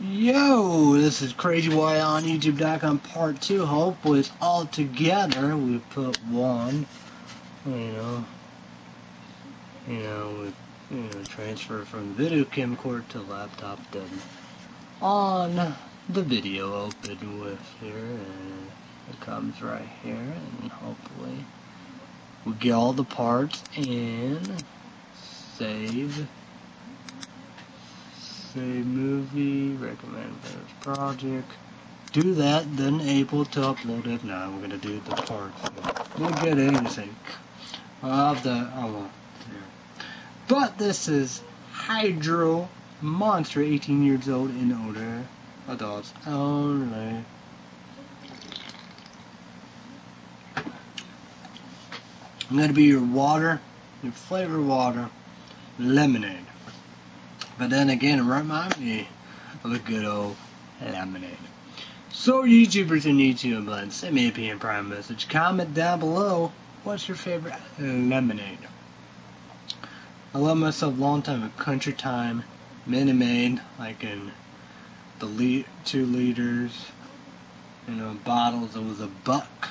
Yo, this is Crazy Boy on YouTube.com part two. Hopefully it's all together. We put one, you know, you know, we you know, transfer from video camcorder to laptop then on the video open with here and it comes right here and hopefully we get all the parts and save save movie recommend first project do that then able to upload it. Now we're gonna do the parts we'll get anything of the I won't. But this is Hydro Monster 18 years old and older adults only. I'm to be your water, your flavor water, lemonade. But then again, it reminds me of a good old lemonade. So YouTubers and YouTube blend, send me a PM Prime message. Comment down below, what's your favorite lemonade? I love myself a long time with Country Time, Minute Maid, like in the two liters, you know, bottles. It was a buck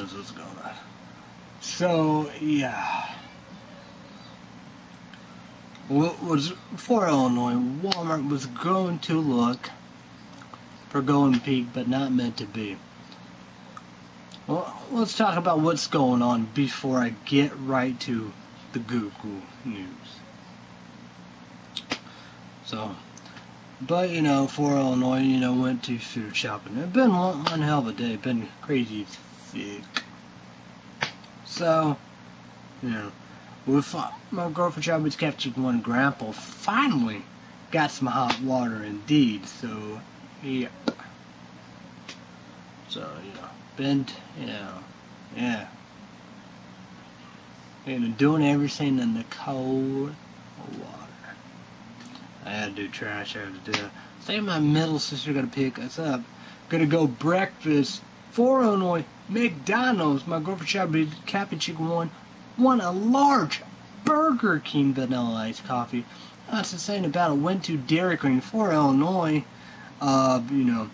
What's going on? So, yeah. What was for Illinois, Walmart was going to look for going peak, but not meant to be. Well, let's talk about what's going on before I get right to the Google news. So, but you know, for Illinois, you know, went to food shopping. It's been one, one hell of a day. Been crazy so, you know, with my girlfriend Chubby's captured one grandpa finally got some hot water indeed. So, yeah. So, you know, been, you know, yeah. Know, doing everything in the cold water. I had to do trash, I had to do. Say my middle sister gonna pick us up. Gonna go breakfast for Illinois McDonald's, my girlfriend shouted Cappy Chicken one, won a large Burger King vanilla iced coffee. That's insane about it. Went to Dairy Queen for Illinois. Uh, you know,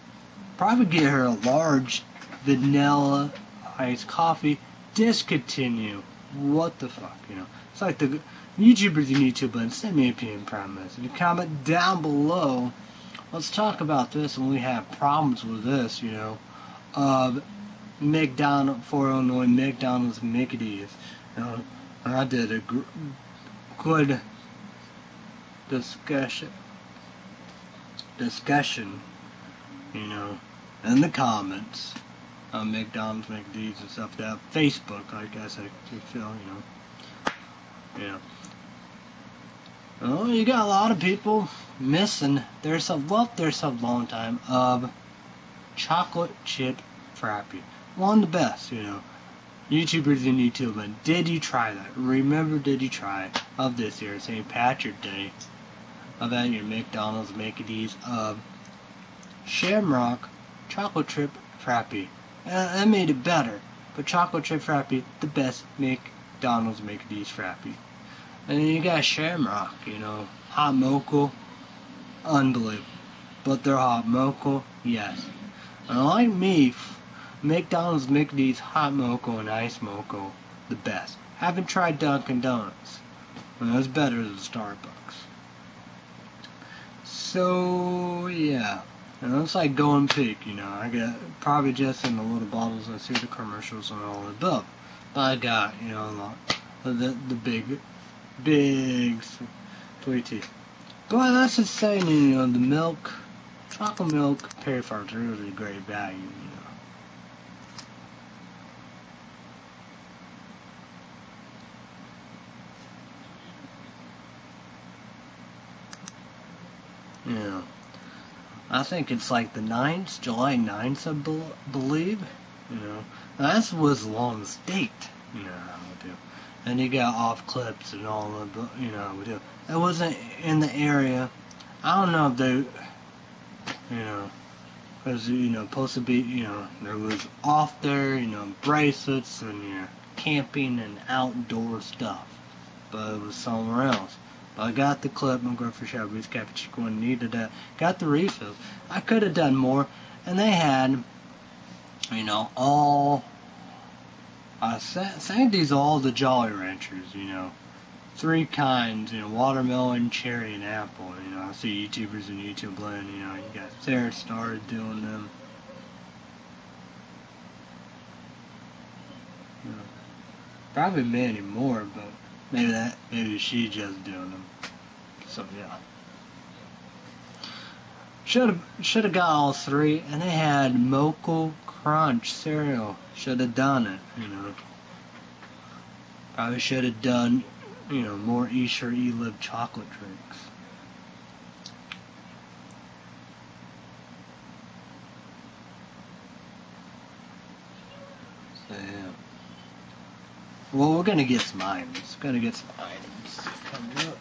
probably get her a large vanilla iced coffee. Discontinue. What the fuck, you know? It's like the YouTubers you need to, but send me a PM Prime message. Comment down below. Let's talk about this when we have problems with this, you know. Uh, McDonald for Illinois McDonald's Mickey's. You know, I did a gr- good discussion discussion, you know, in the comments on McDonald's, McD's and stuff that Facebook, I guess I could feel, you know. Yeah. Oh, you got a lot of people missing. There's a love there's a long time of chocolate chip frappy one of the best, you know. YouTubers in YouTube, and did you try that? Remember, did you try of this year, St. Patrick Day, at your McDonald's Mickey's of Shamrock Chocolate Chip Frappy. Uh, that made it better, but Chocolate Chip Frappy, the best McDonald's Mickey's Frappy. And then you got Shamrock, you know, hot mocha, unbelievable. But they're hot mocha, yes. And like me, McDonald's make these hot mocha and ice mocha the best. Haven't tried Dunkin' Donuts. Well, it's better than Starbucks. So, yeah. And it's like going pig, you know. I got probably just in the little bottles I see the commercials and all above. But I got, you know, the, the, the big, big sweet tea. But that's just saying, you know, the milk, chocolate milk, Prairie Farms are really great value, you know. I think it's like the 9th, July 9th, I be- believe. You know, that was longest date. You know we do. And you got off clips and all of the, you know, we do. It wasn't in the area. I don't know if they, you know, because you know, supposed to be, you know, there was off there, you know, bracelets and you know, camping and outdoor stuff, but it was somewhere else. But I got the clip. I'm going for Shabby's Cappuccino and needed that. Got the refills. I could have done more, and they had, you know, all. I sang these all the Jolly Ranchers, you know three kinds, you know, watermelon, cherry, and apple. You know, I see YouTubers and YouTube blend, you know, you got Sarah started doing them. You know, probably many more, but maybe that, maybe she just doing them. So yeah. Should have should have got all three, and they had Mocha Crunch cereal. Should have done it, you know. Probably should have done you know, more Esher E-Lib chocolate drinks. So, yeah. Well, we're gonna get some items. Gonna get some items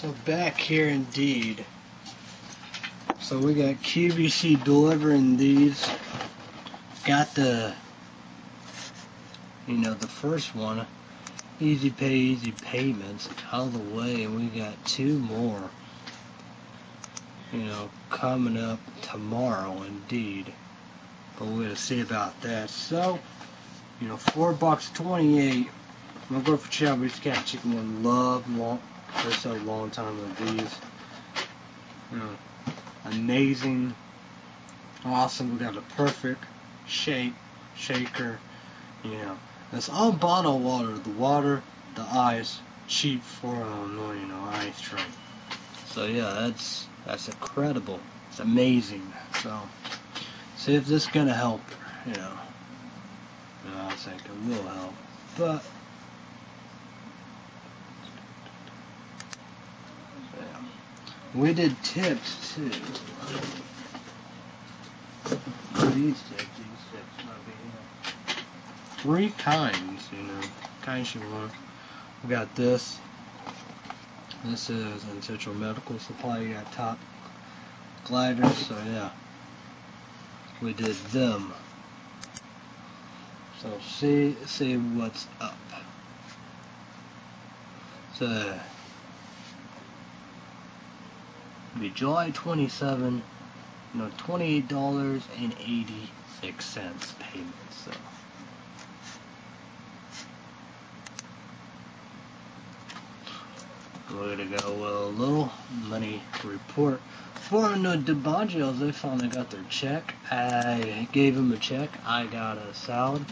So back here indeed. So we got QVC delivering these. Got the, you know, the first one, Easy Pay, Easy Payments, out of the way, and we got two more, you know, coming up tomorrow indeed. But we're gonna see about that. So, you know, four bucks twenty-eight. I'm gonna go for Chowder's Cat Chicken One. Love, for a long time with these. You know, amazing, awesome. We got a perfect shape, shaker. You know, it's all bottled water. The water, the ice, cheap for Illinois, you know, ice drink. So yeah, that's that's incredible. It's amazing. So see if this is gonna help. You know, you know I think it will help, but. We did tips too. These tips, these tips might be three kinds, you know, kinds you want. We got this. This is Essential Medical Supply. You got top gliders, so yeah. We did them. So see see what's up. So be July 27, you know, $28.86 payment, so. We're gonna go with a little money report. For the DiMaggio's, they finally got their check. I gave them a check. I got a salad.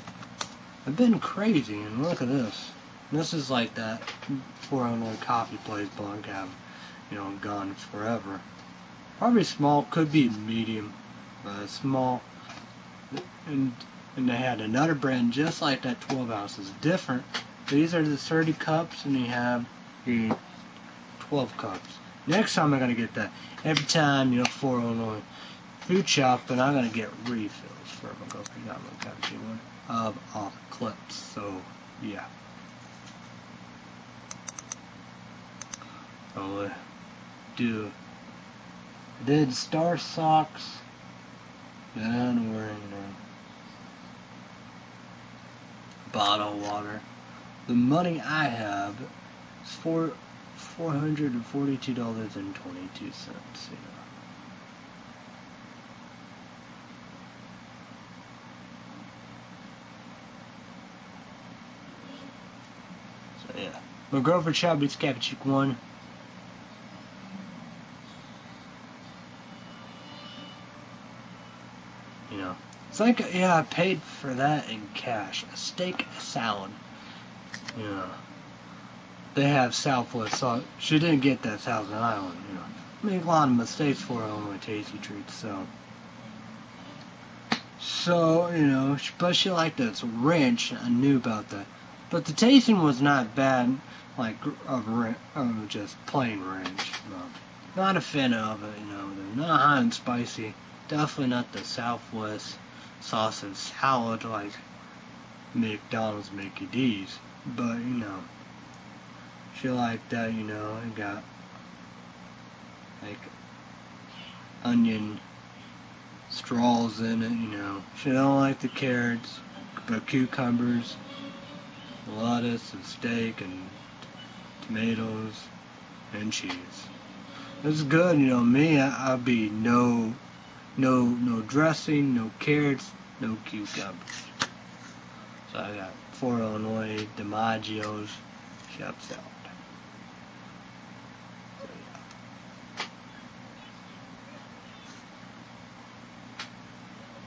I've been crazy, and look at this. This is like that 401 coffee place bunk have you know, gone forever. Probably small, could be medium, but small. And and they had another brand just like that 12 ounces, different. These are the 30 cups, and you have the 12 cups. Next time I'm gonna get that. Every time you know 409 food shop, and I'm gonna get refills for my coffee. Not my coffee one of off clips. So yeah. Oh do. I did Star Socks. Got out of wearing a bottle water. The money I have is for four hundred and forty-two dollars and twenty-two cents. You know. So yeah, my girlfriend shall be chick one. It's like, yeah, I paid for that in cash. A steak salad. Yeah. They have Southwest sauce. She didn't get that Thousand Island, you know. Make a lot of mistakes for her on my tasty treats, so. So, you know, but she liked this ranch. I knew about that. But the tasting was not bad, like of, of just plain ranch. No. Not a fan of it, you know. They're not hot and spicy. Definitely not the Southwest sauce and salad like McDonald's Mickey D's. But, you know, she liked that, you know, and got like onion straws in it, you know. She don't like the carrots, but cucumbers, lettuce and steak and tomatoes and cheese. It's good, you know. Me, I, I'll be no, no, no dressing, no carrots, no cucumbers. So I got four Illinois DiMaggio's chef salad.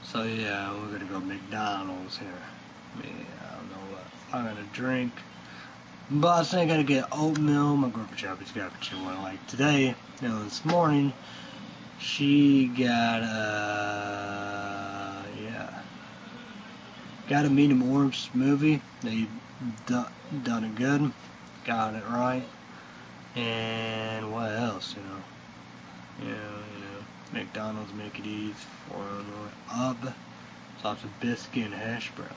So yeah, we're gonna go McDonald's here. Me, I don't know what I'm gonna drink. But I think I gotta get oatmeal. My girlfriend Chubby's got what want. Like today, you know, this morning, she got a yeah, got a medium orange movie. They done done it good, got it right, and what else, you know, you know, you know. McDonald's, Mickey D's, or Ub, lots of biscuit and hash brown.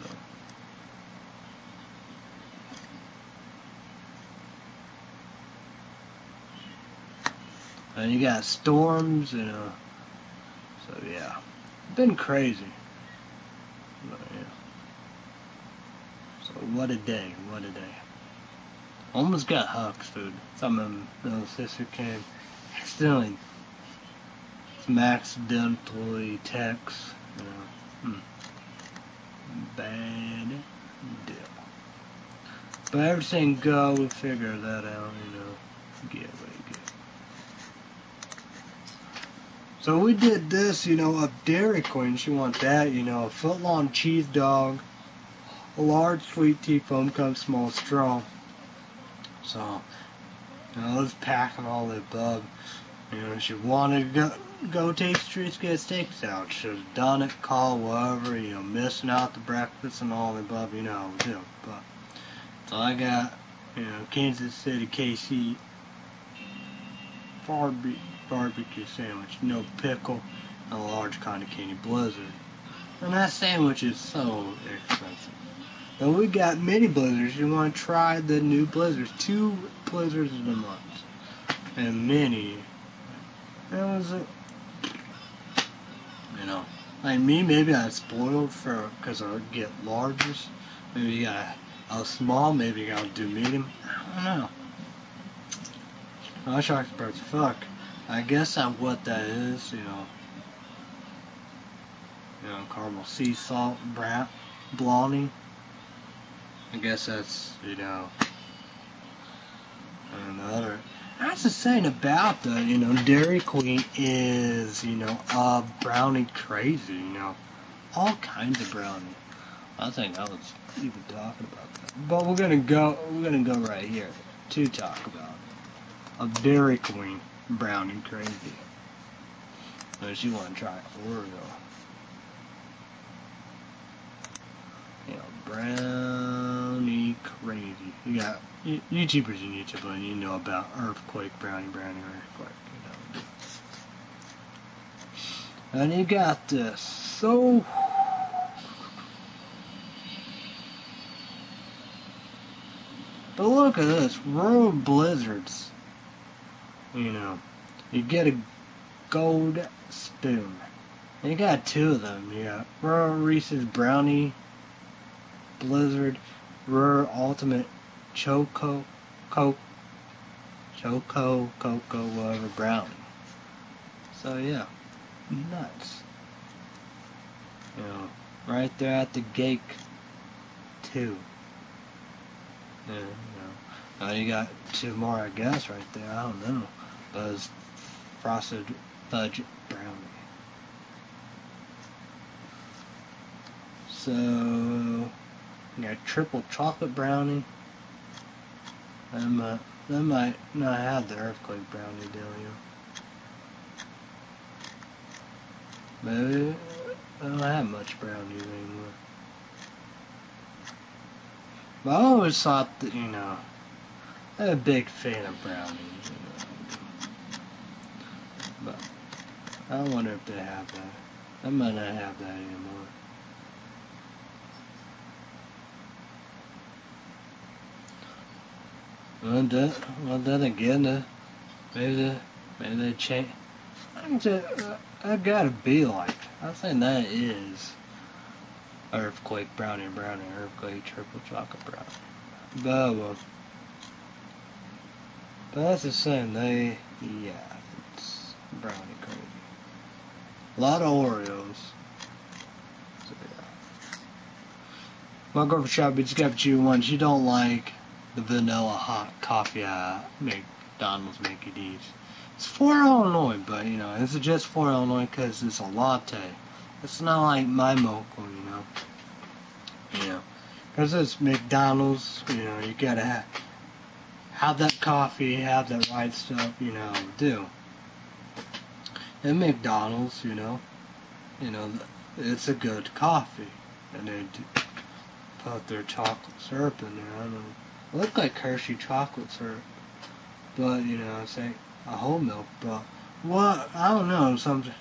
No. And you got storms, you know. So yeah, been crazy. But, yeah. So what a day, what a day. Almost got Huck's food. Some of them, little sister came accidentally accidentally text. You know, hmm. Bad deal. But everything go, we figure that out, you know. Get what you get. So we did this, you know, of Dairy Queen. She wants that, you know, a foot long cheese dog, a large sweet tea foam cup, small straw. So, you know, I was packing all the above. You know, she wanted to go go taste streets, get steaks out. Have done it, call whatever, you know, missing out the breakfast and all the above, you know, do. But so I got, you know, Kansas City KC barbe barbecue sandwich, no pickle, and a large kind of candy blizzard. And that sandwich is so expensive. Then we got mini blizzards. You want to try the new blizzards? Two blizzards in a month. And mini. That was a you know. Like me, maybe I spoiled for because I get larges. Maybe you got a small, maybe gotta do medium. I don't know. I shark birds, fuck. I guess that what that is, you know. You know, caramel sea salt, brat, blondie. I guess that's, you know, another that's the saying about the, you know, Dairy Queen is, you know, uh, brownie crazy, you know. All kinds of brownie. I think I was even talking about that. But we're gonna go, we're gonna go right here to talk about a Dairy Queen brownie crazy. Unless you want to try Oreo. You know, brownie crazy. You got YouTubers and YouTube, and you know about earthquake, brownie, brownie, earthquake. You know. And you got this. So. But look at this. Road blizzards. You know. You get a gold spoon. And you got two of them. You got Royal Reese's Brownie Blizzard Rare Ultimate Choco, Coke, Choco, Cocoa, whatever, brownie. So yeah, nuts. You know, right there at the gate, too. Yeah, you know. Now you got two more, I guess, right there. I don't know. But it's frosted fudge brownie. So, you got triple chocolate brownie. That might, that might not have the earthquake brownie, do you? Maybe I don't have much brownies anymore. But I always thought that, you know, I'm a big fan of brownies, you know. But I wonder if they have that. I might not have that anymore. Well, then, well, then again, uh, maybe they, maybe they change. I'm just, uh, I gotta be like. I'm saying that is earthquake brownie brownie earthquake triple chocolate brownie. But well, but that's the same. They yeah, brownie crazy. A lot of Oreos. So, yeah. My girlfriend shop just got you one. She don't like the vanilla hot coffee at McDonald's Mickey D's. It's for Illinois, but you know, it's just for Illinois because it's a latte. It's not like my mocha, you know. You know, because it's McDonald's, you know, you gotta have, have that coffee, have that right stuff, you know, do. And McDonald's, you know, you know, it's a good coffee, and they put their chocolate syrup in there. I don't know. It look like Hershey chocolate syrup, but you know, it's like a whole milk, but what I don't know. Something.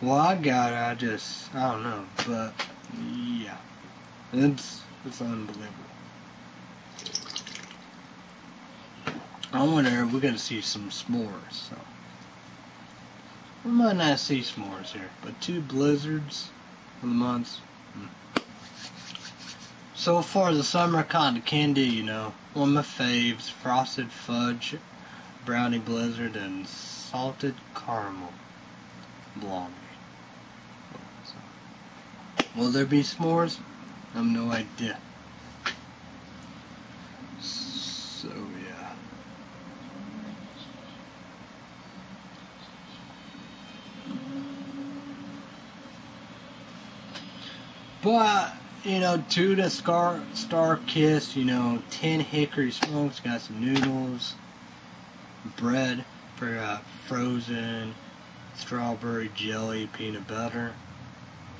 Well, I got it. I just I don't know, but yeah, it's it's unbelievable. I wonder if we're gonna see some s'mores. So we might not see s'mores here, but two blizzards in the months. Hmm. So far, the summer cotton candy, you know, one of my faves, frosted fudge brownie blizzard, and salted caramel blondie. Will there be s'mores? I have no idea. So yeah. But you know, two to Star Star Kiss, you know, ten Hickory Smokes got some noodles bread for uh, frozen strawberry jelly peanut butter.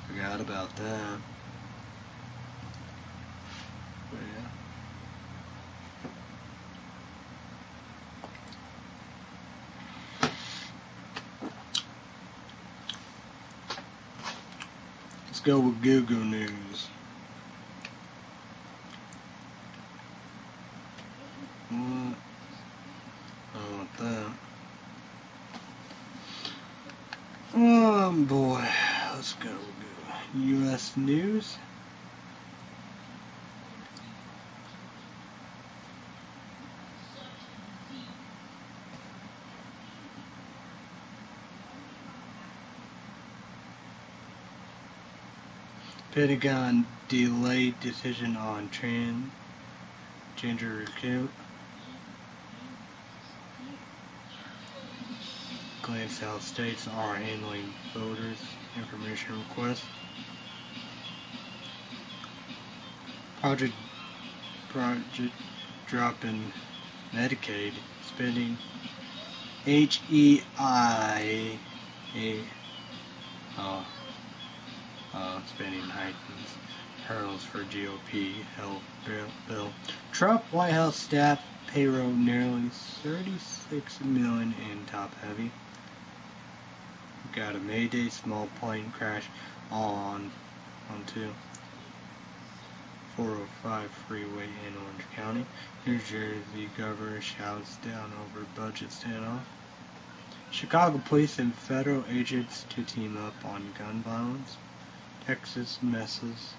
Forgot about that. Go with Google News. Mm, oh boy, let's go. with U.S. News. Pentagon delayed decision on transgender recruit. glance how states are handling voters' information requests. Project, project drop in Medicaid spending. H E I A. uh, uh, spending heightens hurdles for GOP health bill. Trump White House staff payroll nearly 36 million in top heavy got a Mayday small plane crash on onto 405 freeway in Orange County. New Jersey governor shouts down over budget standoff. Chicago police and federal agents to team up on gun violence. Texas messes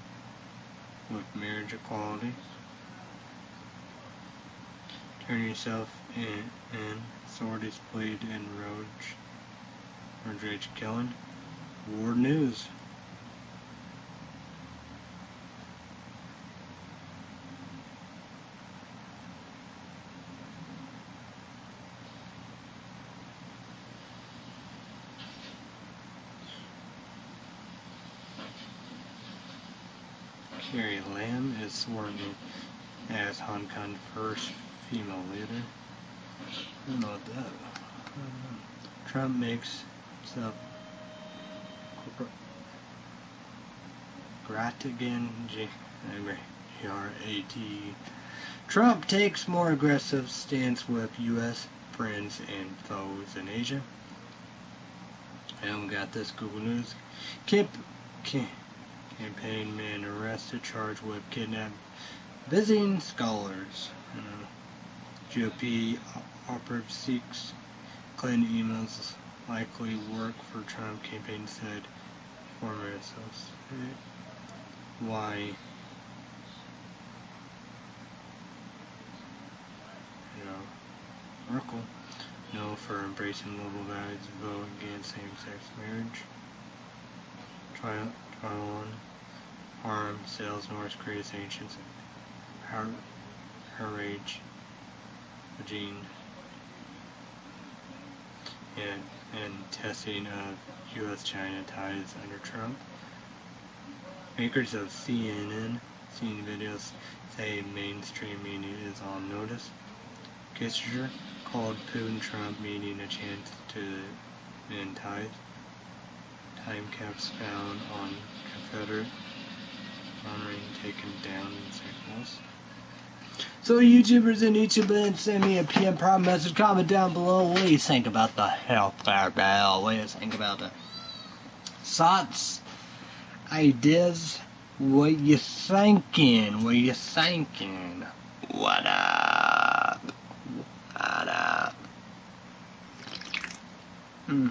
with marriage equality. Turn yourself in. Sword is played in Roach. Roger H. Kellen, War News. Sworn in as Hong Kong's first female leader. I don't know what that. Uh, Trump makes himself Gratigan G R A T. Trump takes more aggressive stance with U.S. friends and foes in Asia. And we got this Google News. Kip, Champaign man arrested, charged with kidnapping visiting scholars. Uh, GOP operative seeks Clinton emails likely work for Trump campaign said former associate. Why? You know, Merkel. No for embracing global values, vote against same-sex marriage. Try, on. Harm, sales, North Korea sanctions, her, rage, regime, and, and testing of U.S.-China ties under Trump. Makers of CNN seen videos say mainstream media is on notice. Kissinger called Putin-Trump meeting a chance to end ties. Time caps found on Confederate honoring taken down in signals. So YouTubers and YouTubers send me a PM private message, comment down below. What do you think about the healthcare bill? What do you think about the thoughts, ideas? What you thinking? What you thinking? What up? What up? Hmm.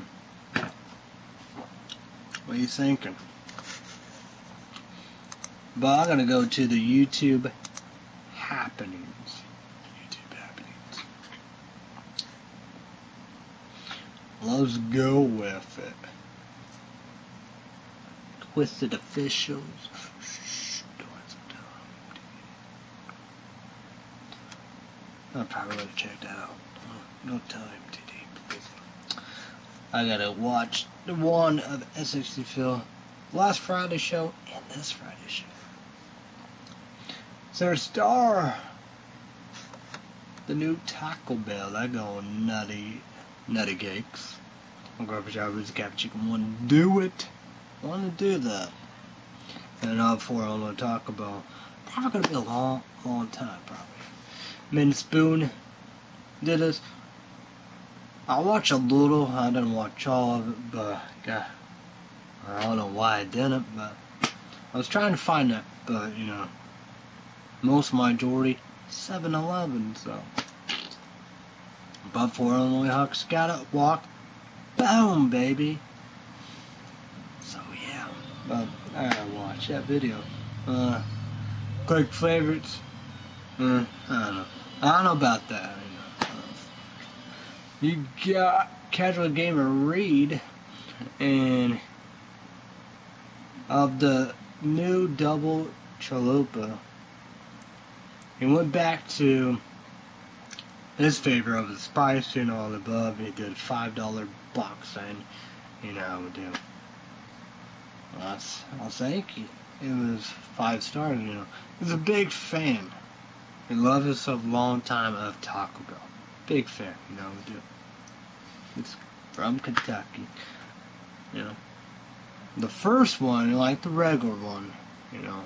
What are you thinking? But I'm gonna go to the YouTube happenings. YouTube happenings. Let's go with it. Twisted officials. I'll probably to check that out. No time today, please. I gotta watch the one of SXT Phil last Friday show and this Friday show. So star the new Taco Bell, that going nutty nutty cakes. I'm going for Java's Cap Chicken want to do it. Want to do that. And up for on the Taco Bell. Probably gonna be a long, long time probably. Min Spoon did this. I watched a little, I didn't watch all of it, but God, I don't know why I didn't, but I was trying to find it, but you know, most majority 7-Eleven, so. But for Illinois Hawks got it, walk, boom, baby. So yeah, but I gotta watch that video. Uh, click favorites. Uh, I don't know. I don't know about that. You got Casual Gamer Reed and of the new double chalupa. He went back to his favor of the spice and all above. He did five dollar box and you know do. Well, that's I'll say it was five stars. You know, he's a big fan. He loves us a long time of Taco Bell. Big fan, you know, we do. It's from Kentucky. You know. The first one, like the regular one, you know,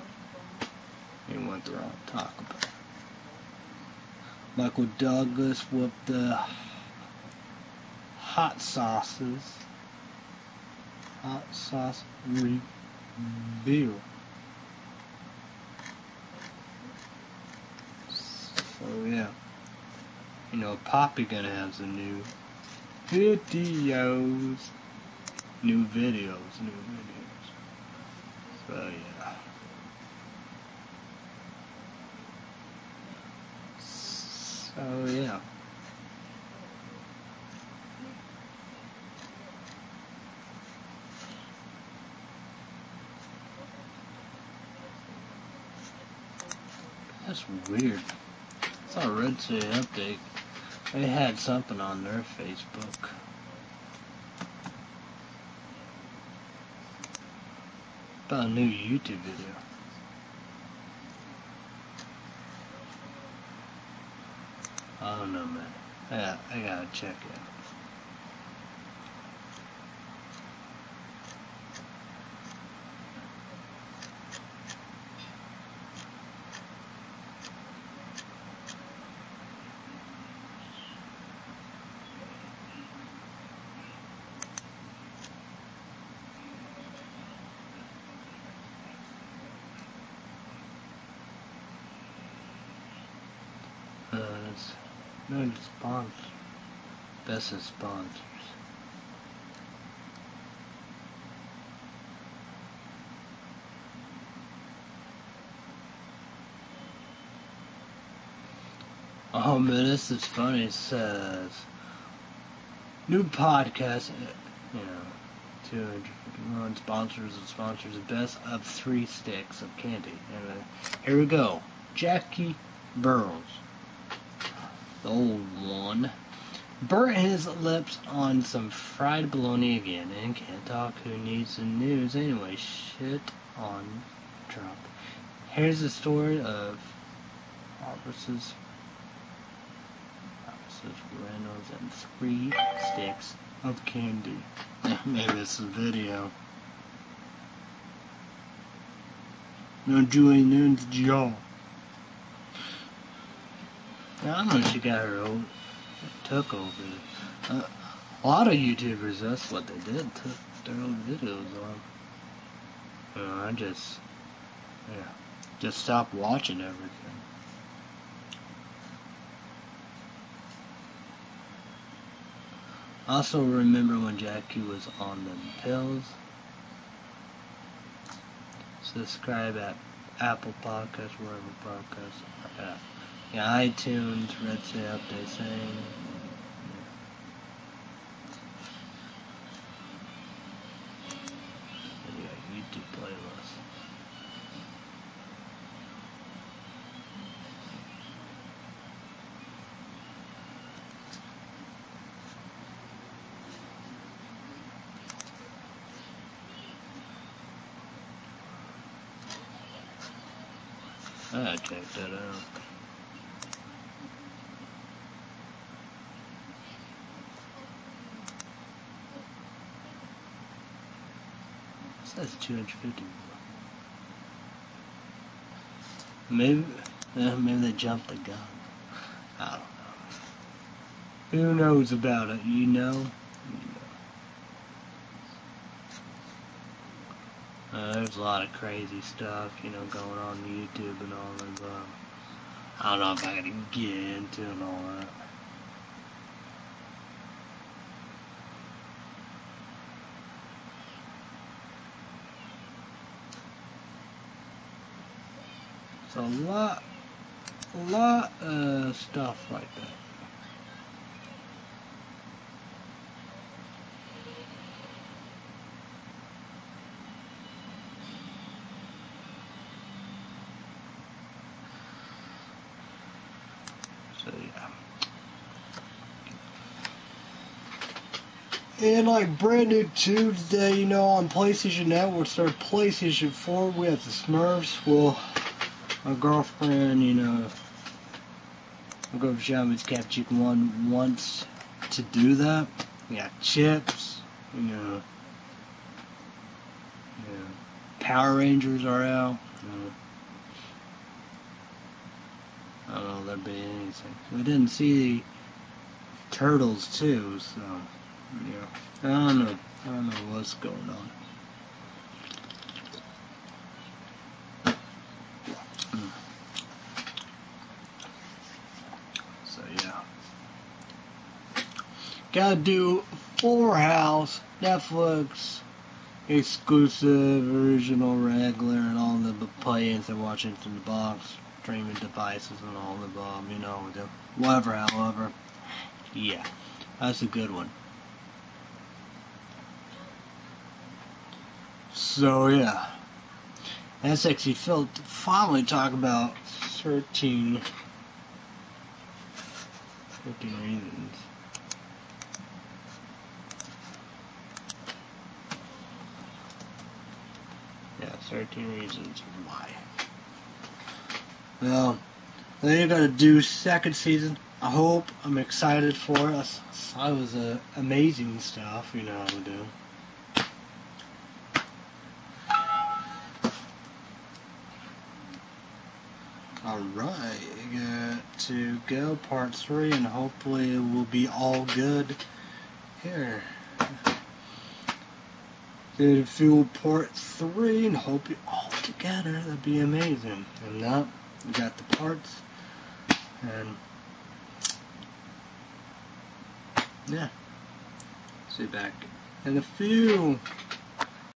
he went the wrong Taco Bell. Michael Douglas with the hot sauces. Hot sauce review. So yeah. You know, Poppy gonna have some new videos. New videos, new videos. So yeah. So yeah. That's weird. saw Red State Update. They had something on their Facebook. About a new YouTube video. I don't know, man. I got I gotta check it out. Of sponsors. Oh man, this is funny. It says new podcast. You know, 251 sponsors and sponsors the best of three sticks of candy. And uh, here we go. Jackie Broyles the old one, burnt his lips on some fried bologna again and can't talk. Who needs the news anyway? Shit on Trump. Here's the story of Roberts's Reynolds and three sticks of candy. Maybe it's a video. No Julie Noon's jaw. I don't know if she got her own took over. Uh, a lot of YouTubers, that's what they did, took their own videos on. You know, I just, yeah, just stopped watching everything. Also remember when Jackie was on the pills. Subscribe at Apple Podcasts, wherever podcasts are at. Yeah, iTunes, Red State Update saying. Yeah, YouTube playlist. I check that out. That's 250. Maybe, uh, maybe they jumped the gun. I don't know. Who knows about it? You know. Uh, there's a lot of crazy stuff, you know, going on YouTube and all that. But I don't know if I gotta get into and all that. A lot, a lot of stuff like that. So yeah. And like brand new Tuesday, you know, on PlayStation Network, start PlayStation 4. We have the Smurfs. Well, my girlfriend, you know, my girlfriend Shaman's Cap Chicken One wants to do that. We got chips, you know. Yeah. Power Rangers are out. You know. I don't know there'd be anything. We didn't see the turtles too, so yeah. I don't know. I don't know what's going on. So yeah. Gotta do Full House, Netflix, exclusive, original, regular, and all the play-ins and watching from the box, streaming devices and all the above, you know, whatever, however. Yeah, that's a good one. So yeah, that's actually felt finally talk about 13, 13 reasons. Yeah, 13 reasons why. Well, then you gotta do second season I hope I'm excited for us. I was uh, amazing stuff, you know how we do. Alright, got to go part three and hopefully it will be all good here. Did fuel part three and hope it all together. That'd be amazing. And now we got the parts and yeah. See back And a few.